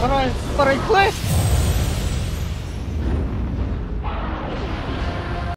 Alright, but I clicked!